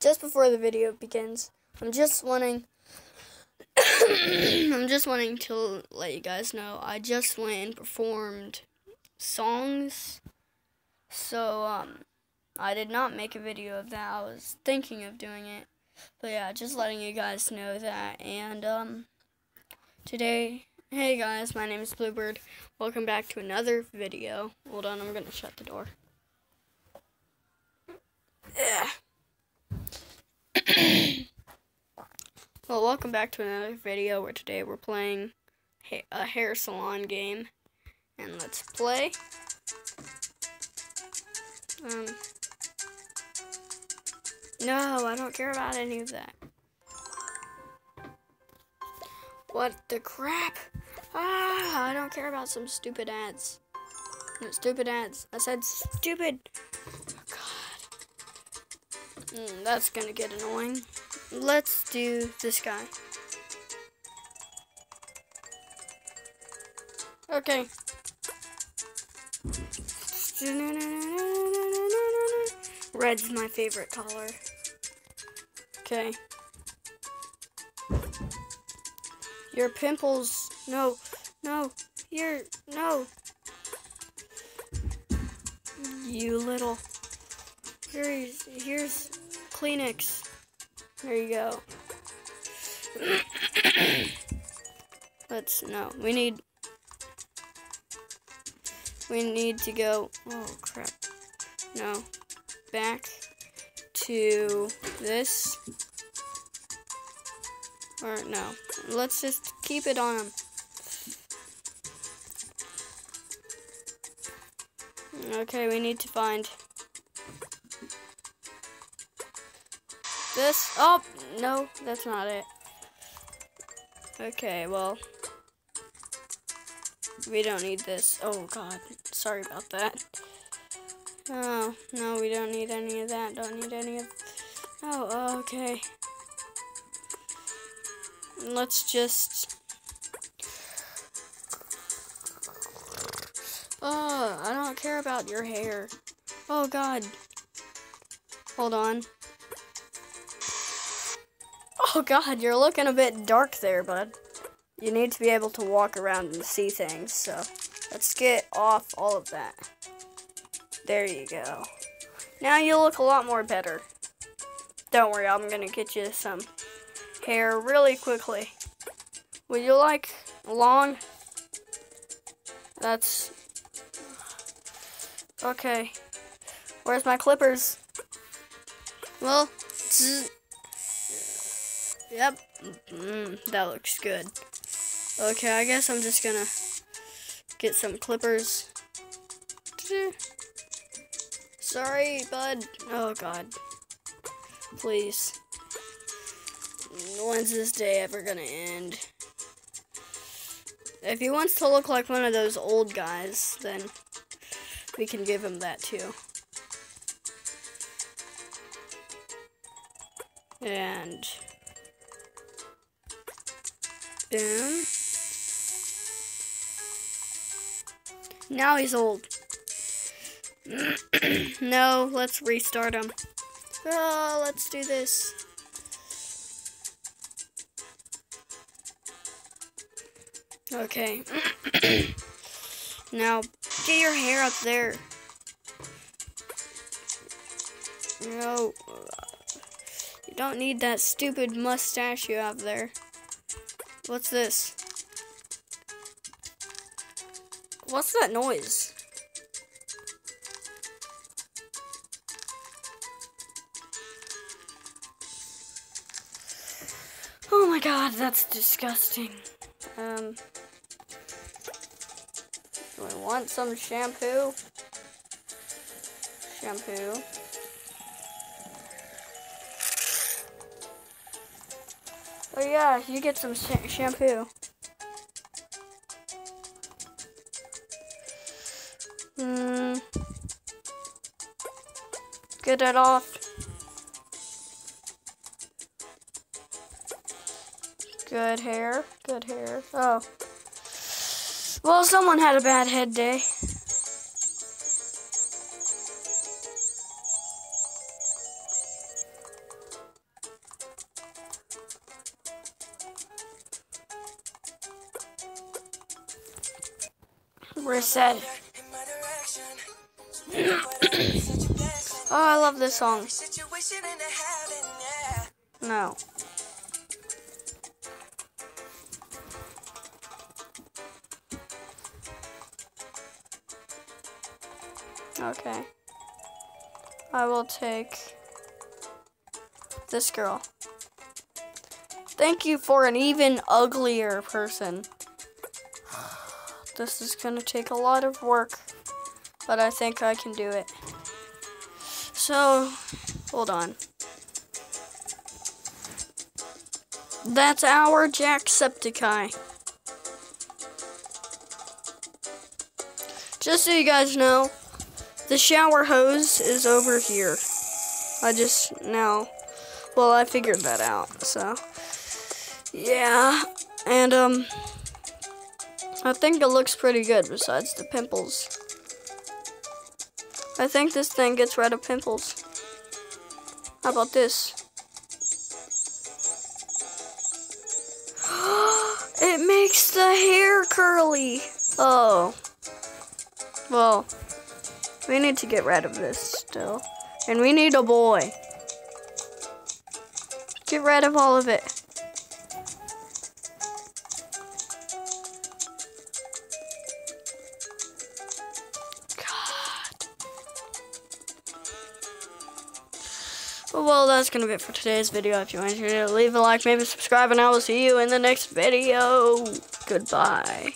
just before the video begins, I'm just wanting I'm just wanting to let you guys know I just went and performed songs. So um I did not make a video of that. I was thinking of doing it. But yeah, just letting you guys know that and um today hey guys, my name is Bluebird. Welcome back to another video. Hold on, I'm gonna shut the door. Yeah. Well, welcome back to another video where today we're playing ha a hair salon game. And let's play. Um, no, I don't care about any of that. What the crap? Ah, I don't care about some stupid ads. No, stupid ads. I said stupid. Mm, that's gonna get annoying. Let's do this guy. Okay. Red's my favorite color. Okay. Your pimples. No. No. Here. No. You little. Here's, here's Kleenex. There you go. Let's, no, we need, we need to go, oh crap, no, back to this, or no, let's just keep it on him. Okay, we need to find this. Oh, no, that's not it. Okay, well, we don't need this. Oh, God, sorry about that. Oh, no, we don't need any of that. Don't need any of... Oh, okay. Let's just... Oh, I don't care about your hair. Oh, God. Hold on. Oh god, you're looking a bit dark there, bud. You need to be able to walk around and see things, so let's get off all of that. There you go. Now you look a lot more better. Don't worry, I'm gonna get you some hair really quickly. Would you like long? That's... Okay. Where's my clippers? Well, Yep. Mm, that looks good. Okay, I guess I'm just gonna get some clippers. Sorry, bud. Oh, God. Please. When's this day ever gonna end? If he wants to look like one of those old guys, then we can give him that too. And Boom. Now he's old. no, let's restart him. Oh, let's do this. Okay. now, get your hair up there. No. You don't need that stupid mustache you have there. What's this? What's that noise? Oh my god, that's disgusting. Um, do I want some shampoo? Shampoo. Oh yeah, you get some sh shampoo. Hmm. Get it off. Good hair. Good hair. Oh. Well, someone had a bad head day. Reset. oh, I love this song. No. Okay. I will take this girl. Thank you for an even uglier person. This is gonna take a lot of work, but I think I can do it. So, hold on. That's our Jacksepticeye. Just so you guys know, the shower hose is over here. I just now, well, I figured that out, so. Yeah, and um, I think it looks pretty good besides the pimples. I think this thing gets rid of pimples. How about this? it makes the hair curly. Oh. Well, we need to get rid of this still. And we need a boy. Get rid of all of it. Well, that's going to be it for today's video. If you enjoyed it, leave a like, maybe subscribe, and I will see you in the next video. Goodbye.